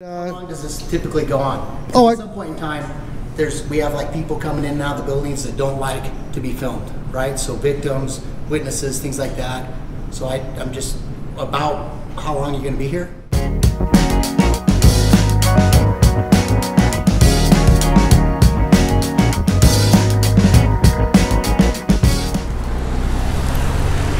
How uh, long does this typically go on? Oh, I- At some point in time, there's, we have like people coming in and out of the buildings that don't like to be filmed, right? So victims, witnesses, things like that. So I, I'm just, about how long are you're gonna be here?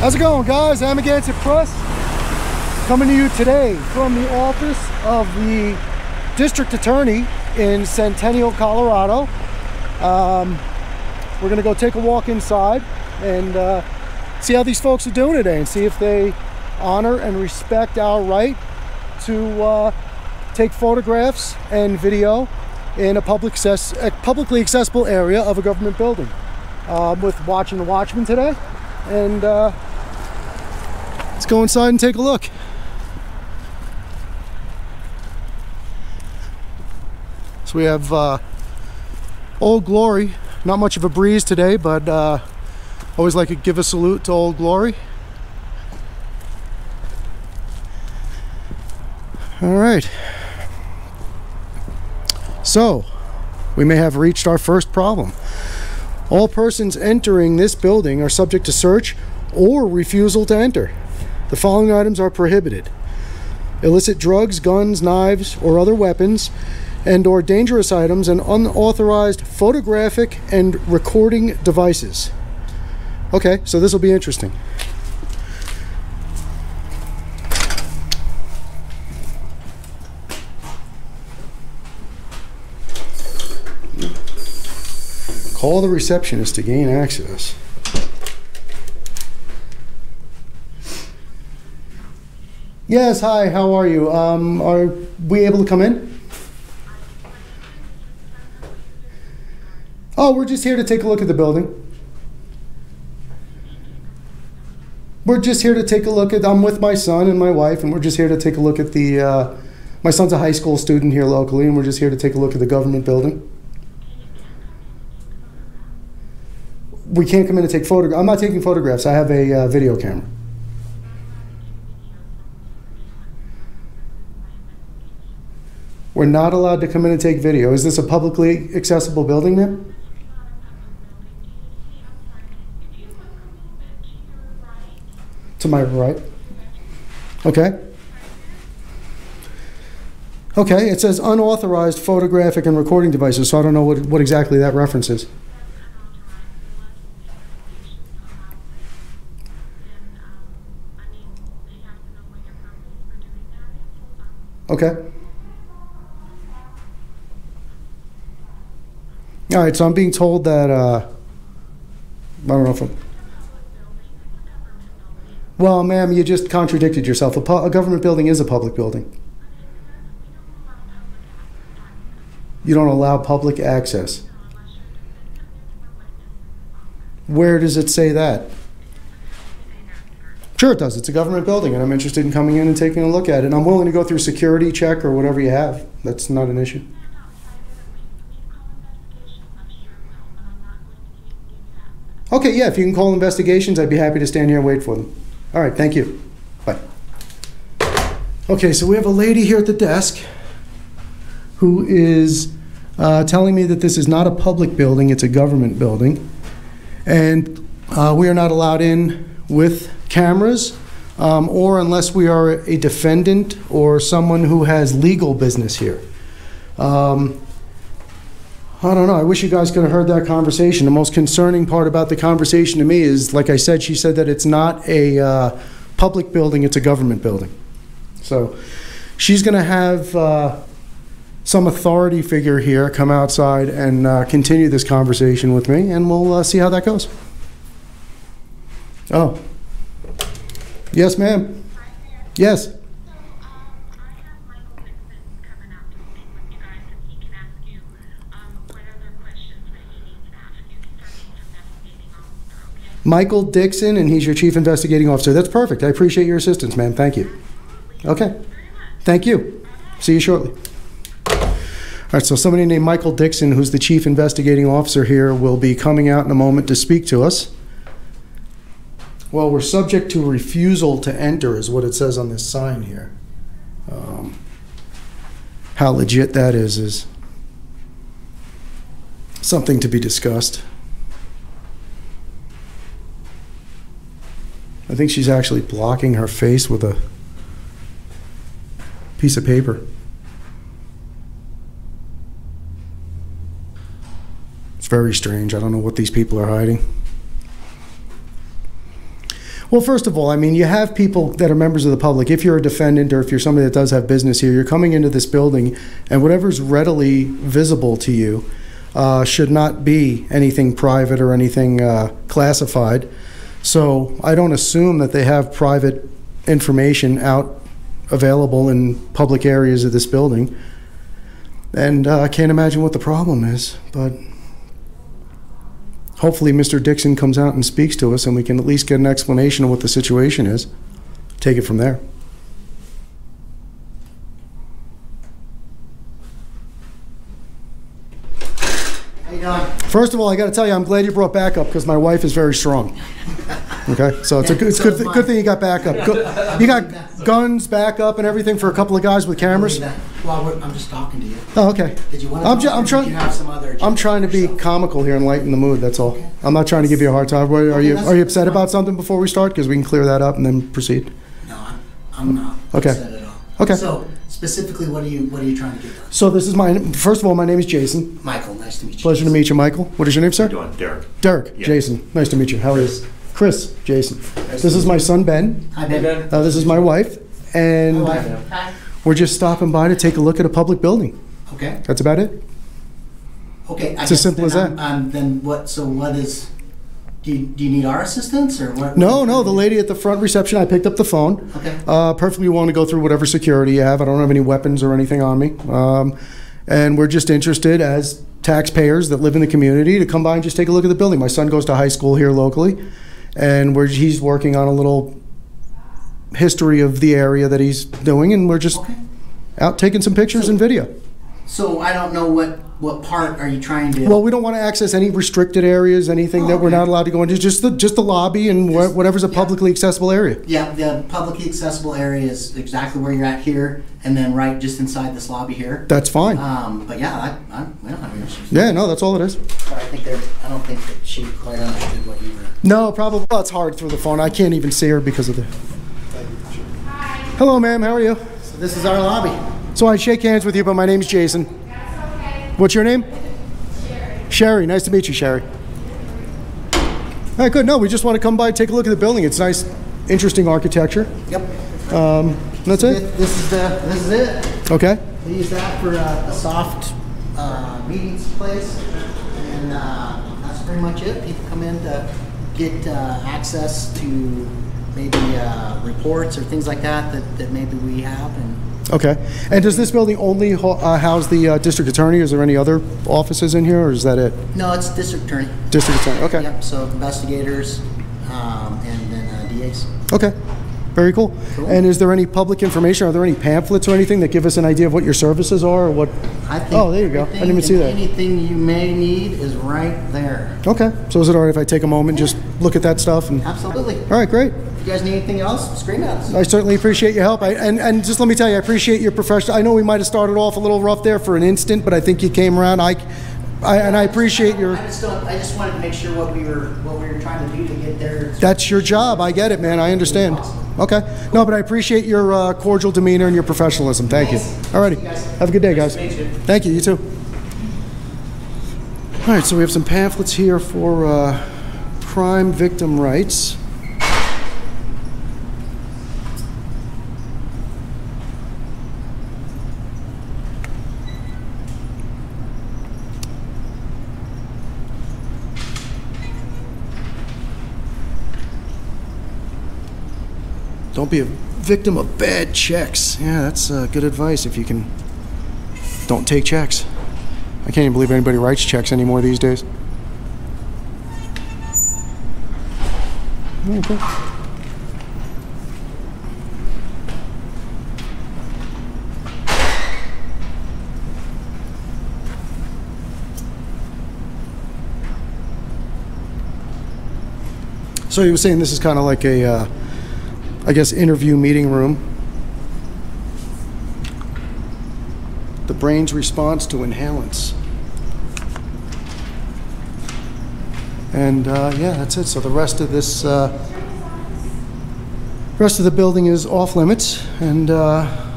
How's it going, guys? I'm against Amagansett Press coming to you today from the office of the district attorney in Centennial, Colorado. Um, we're gonna go take a walk inside and uh, see how these folks are doing today and see if they honor and respect our right to uh, take photographs and video in a public a publicly accessible area of a government building. Um, with watching the Watchmen today, and uh, let's go inside and take a look. We have uh, Old Glory. Not much of a breeze today, but uh, always like to give a salute to Old Glory. All right. So, we may have reached our first problem. All persons entering this building are subject to search or refusal to enter. The following items are prohibited. Illicit drugs, guns, knives, or other weapons, and or dangerous items and unauthorized photographic and recording devices. Okay, so this will be interesting. Call the receptionist to gain access. Yes, hi, how are you? Um, are we able to come in? Oh, we're just here to take a look at the building. We're just here to take a look at, I'm with my son and my wife, and we're just here to take a look at the, uh, my son's a high school student here locally, and we're just here to take a look at the government building. We can't come in and take photographs. I'm not taking photographs. I have a uh, video camera. We're not allowed to come in and take video. Is this a publicly accessible building, ma'am? To my right. Okay. Okay, it says unauthorized photographic and recording devices, so I don't know what, what exactly that reference is. Okay. All right, so I'm being told that, uh, I don't know if I'm, well, ma'am, you just contradicted yourself. A, a government building is a public building. You don't allow public access. Where does it say that? Sure, it does. It's a government building, and I'm interested in coming in and taking a look at it. And I'm willing to go through security check or whatever you have. That's not an issue. Okay, yeah, if you can call investigations, I'd be happy to stand here and wait for them. All right, thank you. Bye. Okay, so we have a lady here at the desk who is uh, telling me that this is not a public building, it's a government building. And uh, we are not allowed in with cameras um, or unless we are a defendant or someone who has legal business here. Um, I don't know. I wish you guys could have heard that conversation. The most concerning part about the conversation to me is, like I said, she said that it's not a uh, public building, it's a government building. So she's going to have uh, some authority figure here come outside and uh, continue this conversation with me, and we'll uh, see how that goes. Oh. Yes, ma'am. Yes. Michael Dixon, and he's your chief investigating officer. That's perfect. I appreciate your assistance, ma'am. Thank you. Okay. Thank you. See you shortly. All right, so somebody named Michael Dixon, who's the chief investigating officer here, will be coming out in a moment to speak to us. Well, we're subject to refusal to enter, is what it says on this sign here. Um, how legit that is is something to be discussed. I think she's actually blocking her face with a piece of paper. It's very strange. I don't know what these people are hiding. Well, first of all, I mean, you have people that are members of the public. If you're a defendant or if you're somebody that does have business here, you're coming into this building, and whatever's readily visible to you uh, should not be anything private or anything uh, classified. So I don't assume that they have private information out available in public areas of this building. And uh, I can't imagine what the problem is, but hopefully Mr. Dixon comes out and speaks to us and we can at least get an explanation of what the situation is. Take it from there. How you doing? First of all, I got to tell you, I'm glad you brought backup because my wife is very strong. Okay, so it's a good, it's good, So is good thing you got backup. Good- You got guns, backup, and everything for a couple of guys with cameras. Well, I'm just talking to you. Oh, okay. Did you want to I'm, ju- I'm trying. you have some other I'm trying to be yourself? comical here and lighten the mood. That's all. I'm not trying to give you a hard time. Are are you are you upset about something before we start? Because we can clear that up and then proceed. No, I'm, I'm not Okay. upset at all. Okay. So specifically, what are you, what are you trying to get done? So this is my first of all, my name is Jason. Michael, nice to meet you. Pleasure to meet you, Michael. What is your name, sir? doing, Derek? Derek. Yeah. Jason. Nice to meet you. How are you? Chris. Jason. This is my son Ben. Hi, Ben. Uh, this is my wife, and Hi. we're just stopping by to take a look at a public building. Okay, That's about it. okay. I It's as simple as that. I'm- I'm- Then what, so what is, do you, do you need our assistance or what? No, no. The lady at the front reception, I picked up the phone. Okay. Uh, perfectly willing to go through whatever security you have. I don't have any weapons or anything on me. Um, and we're just interested as taxpayers that live in the community to come by and just take a look at the building. My son goes to high school here locally, and we're, he's working on a little history of the area that he's doing, and we're just Okay. out taking some pictures and video. So I don't know what, what part are you trying to? Well, we don't want to access any restricted areas, anything that we're not allowed to go into, just the, just the lobby and wha- whatever's a Yeah. publicly accessible area. Yeah, the publicly accessible area is exactly where you're at here, and then right just inside this lobby here. That's fine. Um, but yeah, I, I, we don't have any issues. Yeah, no, that's all it is. But I think they're, I don't think that she quite understood what you were. No, probably. Well, it's hard through the phone. I can't even see her because of the. Hello, ma'am. How are you? So this is our lobby. So I shake hands with you, but my name's Jason. What's your name? Sherry. Sherry. Nice to meet you, Sherry. All right, good. No, we just want to come by, take a look at the building. It's nice, interesting architecture. Yep. Um, that's This it. this is the, this is it. Okay. We use that for a, a soft uh, meetings place, and uh, that's pretty much it. People come in to get uh, access to maybe uh, reports or things like that, that that maybe we have. And Okay. And does this building only ho- uh, house the uh, district attorney? Is there any other offices in here, or is that it? no, it's district attorney. District attorney. Okay. Yep. So investigators um, and then uh, DAs. Okay, very cool. Cool. And is there any public information? Are there any pamphlets or anything that give us an idea of what your services are or what? I think Oh, there you go. I didn't even see that. Anything you may need is right there. Okay, so is it all right if I take a moment, and just look at that stuff? And Absolutely. all right, great. If you guys need anything else, scream at us. I certainly appreciate your help. I, and and just let me tell you, I appreciate your professional. I know we might have started off a little rough there for an instant, but I think you came around. I, I and I appreciate your. I just don't, I just wanted to make sure what we were, what we were trying to do to get there. That's your job. I get it, man. I understand. Okay. No, but I appreciate your uh, cordial demeanor and your professionalism. Thank you. All righty. Have a good day, guys. Thank you. You too. All right, so we have some pamphlets here for uh, crime victim rights. Don't be a victim of bad checks. Yeah, that's uh, good advice if you can. Don't take checks. I can't even believe anybody writes checks anymore these days. Okay. So you were saying this is kind of like a, uh, I guess, interview meeting room. the brain's response to inhalants. And uh, yeah, that's it. So the rest of this, uh, rest of the building is off limits and uh,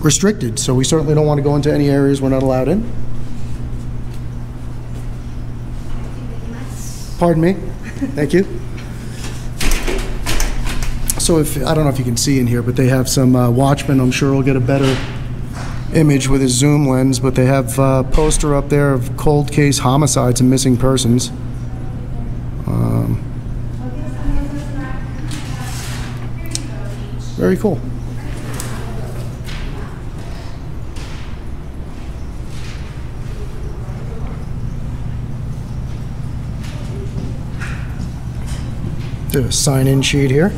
restricted. So we certainly don't want to go into any areas we're not allowed in. Pardon me? Thank you. So if, I don't know if you can see in here, but they have some uh, Watchmen, I'm sure we'll get a better image with a zoom lens, but they have a poster up there of cold case homicides and missing persons. Um, Very cool. A sign-in sheet here.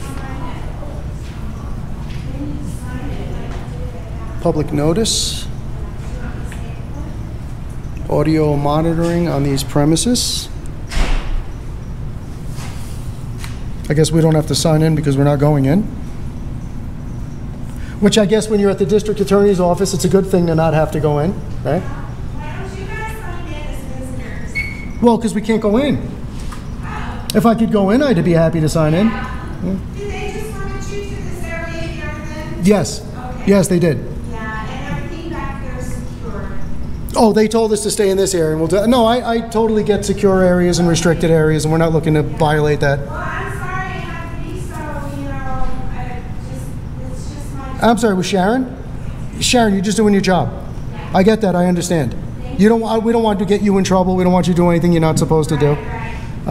Public notice. Audio monitoring on these premises. I guess we don't have to sign in because we're not going in. Which I guess when you're at the district attorney's office, it's a good thing to not have to go in, right? Why don't you guys sign in? Well, because we can't go in. If I could go in, I'd be happy to sign in. Did they just limit you to this area here then? Yes, yes, they did. Yeah, and everything back there is secure. Oh, they told us to stay in this area, and we'll do, no, I, I totally get secure areas and restricted areas, and we're not looking to violate that. Well, I'm sorry it had to be so, you know, I just, it's just my. I'm sorry, was Sharon? Sharon, you're just doing your job. I get that, I understand. You don't, I- we don't want to get you in trouble, we don't want you to do anything you're not supposed to do.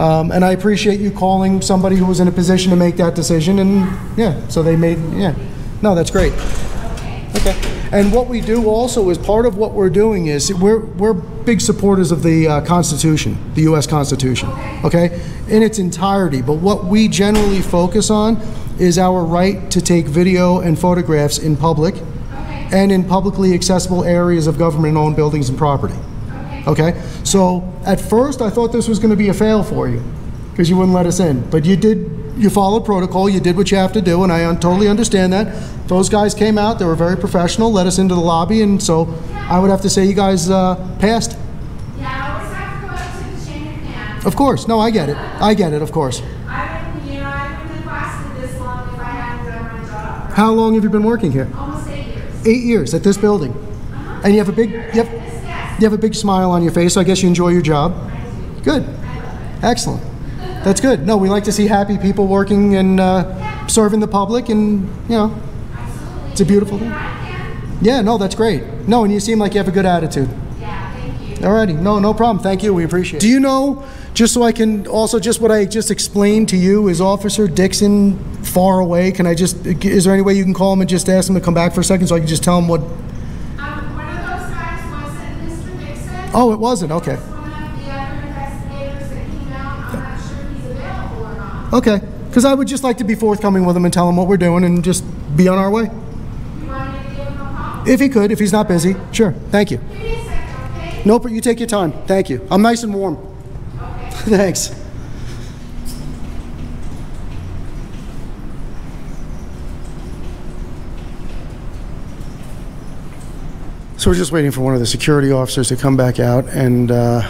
Um, and I appreciate you calling somebody who was in a position to make that decision, and, yeah, so they made, yeah. No, that's great. Okay. And what we do also is, part of what we're doing is, we're, we're big supporters of the uh, Constitution, the US Constitution, okay? In its entirety, but what we generally focus on is our right to take video and photographs in public and in publicly accessible areas of government-owned buildings and property. Okay? So, at first, I thought this was gonna be a fail for you, because you wouldn't let us in. But you did, you followed protocol, you did what you have to do, and I un- totally understand that. Those guys came out, they were very professional, let us into the lobby, and so I would have to say you guys uh, passed. Yeah, I always have to go up to the chain of command. Of course, no, I get it. I get it, of course. I wouldn't, you know, I wouldn't have lasted this long if I hadn't done my job. How long have you been working here? Almost eight years. Eight years at this building. And you have a big, you have, you have a big smile on your face, so I guess you enjoy your job. Good. Excellent. That's good. No, we like to see happy people working and uh, serving the public, and, you know, it's a beautiful thing. Yeah, no, that's great. No, and you seem like you have a good attitude. yeah, thank you. Alrighty, no, no problem. Thank you. We appreciate it. Do you know, just so I can, also just what I just explained to you, is Officer Dixon far away? Can I just, is there any way you can call him and just ask him to come back for a second so I can just tell him what? Um, one of those guys wasn't Mr. Dixon. Oh, it wasn't. Okay. Okay. Because I would just like to be forthcoming with him and tell him what we're doing and just be on our way. If he could, if he's not busy. Sure. Thank you. Okay? Nope, you take your time. Thank you. I'm nice and warm. Thanks. So we're just waiting for one of the security officers to come back out and uh,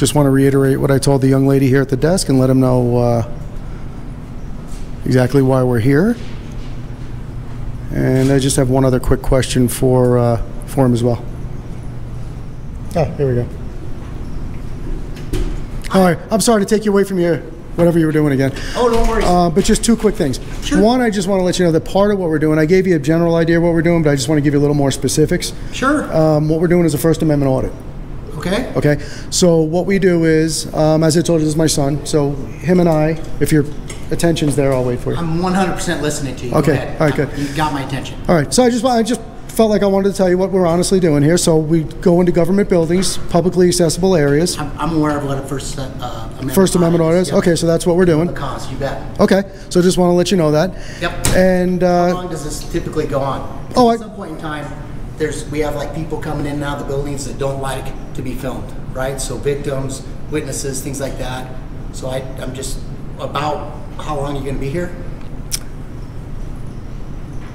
just want to reiterate what I told the young lady here at the desk and let him know uh, exactly why we're here. And I just have one other quick question for, uh, for him as well. Oh, here we go. All right, I'm sorry to take you away from your, whatever you were doing again. Oh, no worries. Uh, but just two quick things. Sure. One, I just want to let you know that part of what we're doing, I gave you a general idea of what we're doing, but I just want to give you a little more specifics. Sure. Um, what we're doing is a First Amendment audit. Okay? Okay, so what we do is, um, as I told you, this is my son. So him and I, if your attention's there, I'll wait for you. I'm 100% listening to you. Okay, all right, good. You got my attention. All right, so I just, I just felt like I wanted to tell you what we're honestly doing here. So we go into government buildings, publicly accessible areas, I'm, I'm aware of what a First uh, Amendment. First Amendment audit audits. Yep. Okay, so that's what we're The doing. cause, you bet. Okay, so just want to let you know that. Yep. And, uh, How long does this typically go on? Oh, I- At some point in time, there's, we have like people coming in and out of the buildings that don't like to be filmed, right? So victims, witnesses, things like that. So I, I'm just, about how long are you gonna be here?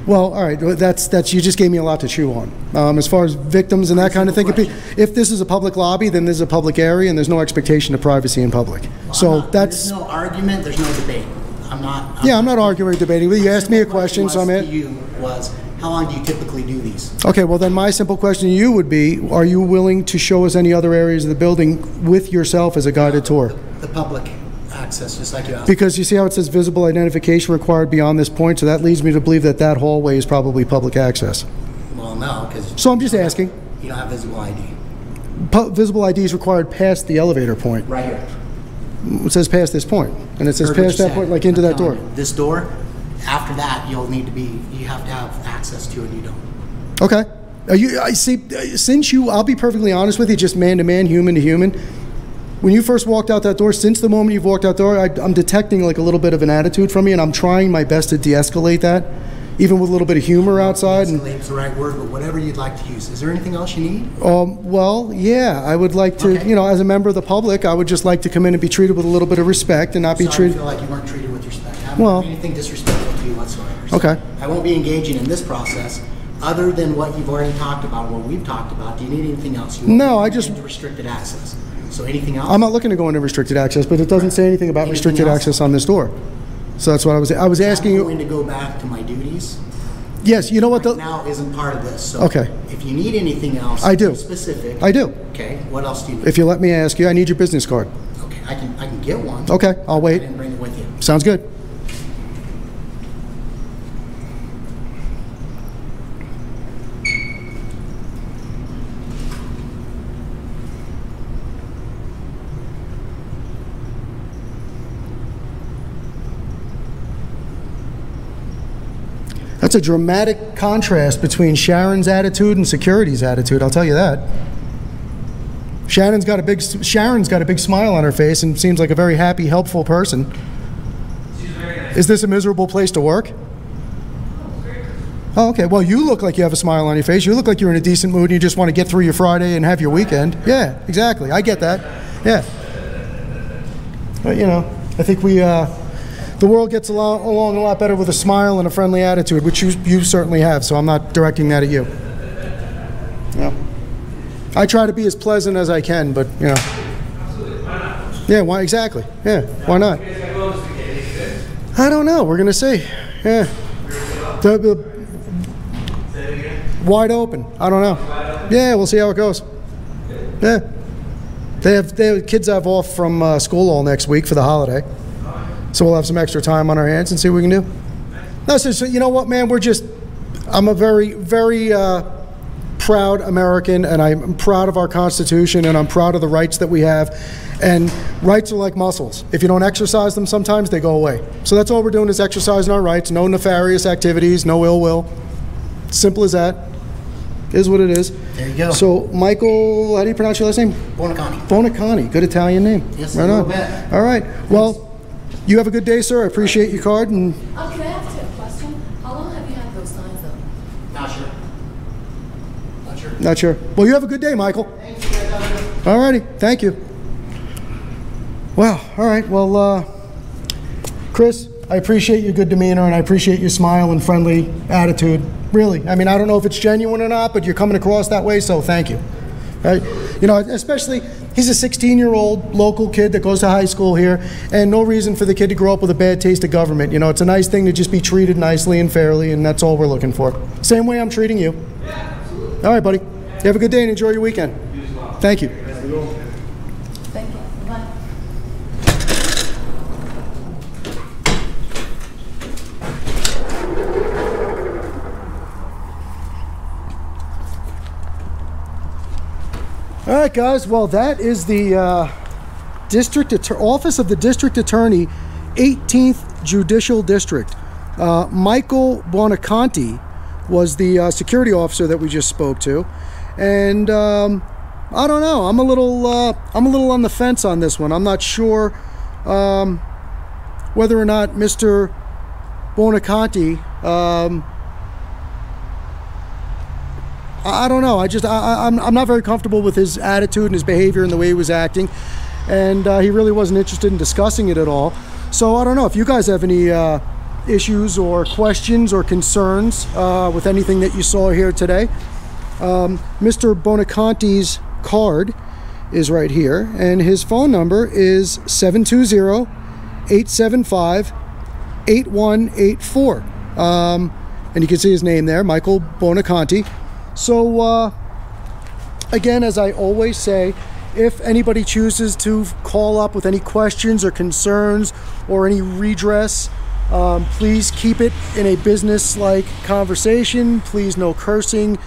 Well, all right, that's, that's, you just gave me a lot to chew on. Um, As far as victims and that kind of thing, if if this is a public lobby, then there's a public area, and there's no expectation of privacy in public. I'm So not- that's, There's no argument, there's no debate. I'm not. yeah, I'm not arguing or debating with you. You asked me a question, so I'm at. you was, how long do you typically do these? Okay, well, then my simple question to you would be, are you willing to show us any other areas of the building with yourself as a guided uh, tour? The public access, just like you asked. Because you see how it says visible identification required beyond this point, so that leads me to believe that that hallway is probably public access. Well, no, because So I'm just asking, you don't have visible ID. pu- visible ID is required past the elevator point. Right here. It says past this point, and it says Heard past that point, like into I'm that door. you, This door, after that, you'll need to be, you have to have access to it, you don't. Okay. Are you, I see, since you, I'll be perfectly honest with you, just man to man, human to human. When you first walked out that door, since the moment you've walked out the door, I, I'm detecting like a little bit of an attitude from you, and I'm trying my best to de-escalate that, even with a little bit of humor outside. And Escalate's the right word, but whatever you'd like to use. Is there anything else you need? um, well, yeah, I would like to, Okay. you know, as a member of the public, I would just like to come in and be treated with a little bit of respect and not be Sorry, I treated. feel like you weren't treated with respect. Well- anything disrespectful Okay. I won't be engaging in this process, other than what you've already talked about, what we've talked about. Do you need anything else? You No, I just- Restricted access. So anything else? I'm not looking to go into restricted access, but it doesn't say anything about Anything restricted else? access on this door. So that's what I was, I was asking I'm you. going to go back to my duties. Yes, you know what, the, Now isn't part of this, so. Okay. If you need anything else. I do. Specific. I do. Okay, what else do you need? If you let me ask you, I need your business card. Okay, I can, I can get one. Okay, I'll I wait. didn't bring it with you. Sounds good. That's a dramatic contrast between Sharon's attitude and security's attitude, I'll tell you that. Shannon's got a big Sharon's got a big smile on her face and seems like a very happy, helpful person. Is this a miserable place to work? Oh, okay. Well, you look like you have a smile on your face. You look like you're in a decent mood and you just want to get through your Friday and have your weekend. Yeah, exactly. I get that. Yeah. But, you know, I think we, uh, the world gets along, a lot better with a smile and a friendly attitude, which you, you certainly have, so I'm not directing that at you. Yeah. I try to be as pleasant as I can, but, you know. Yeah, why, exactly. Yeah, why not? I don't know. We're going to see. Yeah. The, the, wide open. I don't know. Yeah, we'll see how it goes. Yeah. They have, they have kids have off from uh, school all next week for the holiday. So we'll have some extra time on our hands and see what we can do. No, so, so you know what, man? We're just, I'm a very, very uh, proud American, and I'm proud of our Constitution, and I'm proud of the rights that we have. And rights are like muscles. If you don't exercise them, sometimes they go away. So that's all we're doing is exercising our rights. No nefarious activities, no ill will. Simple as that. Is what it is. There you go. So, Michael, how do you pronounce your last name? Bonacani. Bonacani, good Italian name. Yes, right on. All right. Well, you have a good day, sir. I appreciate your card, and Um, can I ask you a question? How long have you had those signs up? Not sure. Not sure. not sure. Well, you have a good day, Michael. Thanks, you guys. Have a good- All righty. Thank you. Well, all right. Well, uh, Chris, I appreciate your good demeanor, and I appreciate your smile and friendly attitude. Really. I mean, I don't know if it's genuine or not, but you're coming across that way, so thank you. Right? You know, especially he's a 16-year-old local kid that goes to high school here, and no reason for the kid to grow up with a bad taste of government. You know, it's a nice thing to just be treated nicely and fairly, and that's all we're looking for. Same way I'm treating you. Yeah, All right, buddy. Have a good day and enjoy your weekend. Thank you. Thank you. Bye. All right, guys. Well, that is the uh, district office of the district attorney, 18th Judicial District. Uh, Michael Buonaconti was the uh, security officer that we just spoke to, and um, I don't know. I'm a little uh, I'm a little on the fence on this one. I'm not sure um, whether or not Mr. Buonaconti. Um, I don't know. I just I, I- I'm I'm not very comfortable with his attitude and his behavior and the way he was acting, and uh, he really wasn't interested in discussing it at all. So I don't know if you guys have any uh, issues or questions or concerns uh, with anything that you saw here today, um, Mr. Bonaconti's card is right here, and his phone number is 720 875 8184. Um, and you can see his name there, Michael Bonaconti. So, uh, again, as I always say, if anybody chooses to call up with any questions or concerns or any redress, um, please keep it in a business like conversation. Please, no cursing,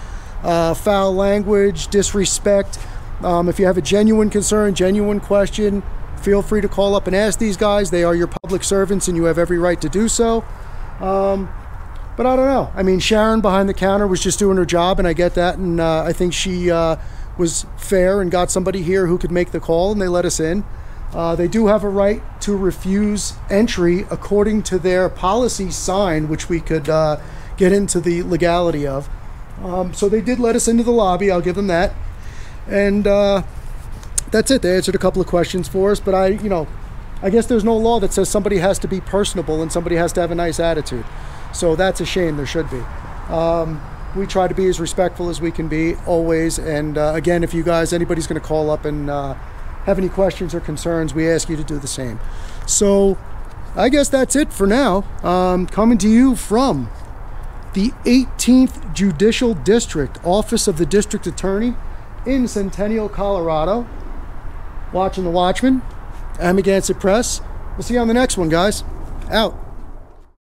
uh, foul language, disrespect. Um, if you have a genuine concern, genuine question, feel free to call up and ask these guys. They are your public servants and you have every right to do so. Um, but I don't know. I mean, Sharon behind the counter was just doing her job, and I get that. And uh, I think she uh, was fair and got somebody here who could make the call, and they let us in. Uh, they do have a right to refuse entry according to their policy sign, which we could uh, get into the legality of. Um, so they did let us into the lobby. I'll give them that. And uh, that's it. They answered a couple of questions for us, but I, you know, I guess there's no law that says somebody has to be personable and somebody has to have a nice attitude. So that's a shame. There should be. Um, we try to be as respectful as we can be always. And uh, again, if you guys, anybody's going to call up and uh, have any questions or concerns, we ask you to do the same. So I guess that's it for now. Um, coming to you from the 18th Judicial District, Office of the District Attorney in Centennial, Colorado. Watching the Watchman, Amagansett Press. We'll see you on the next one, guys. Out.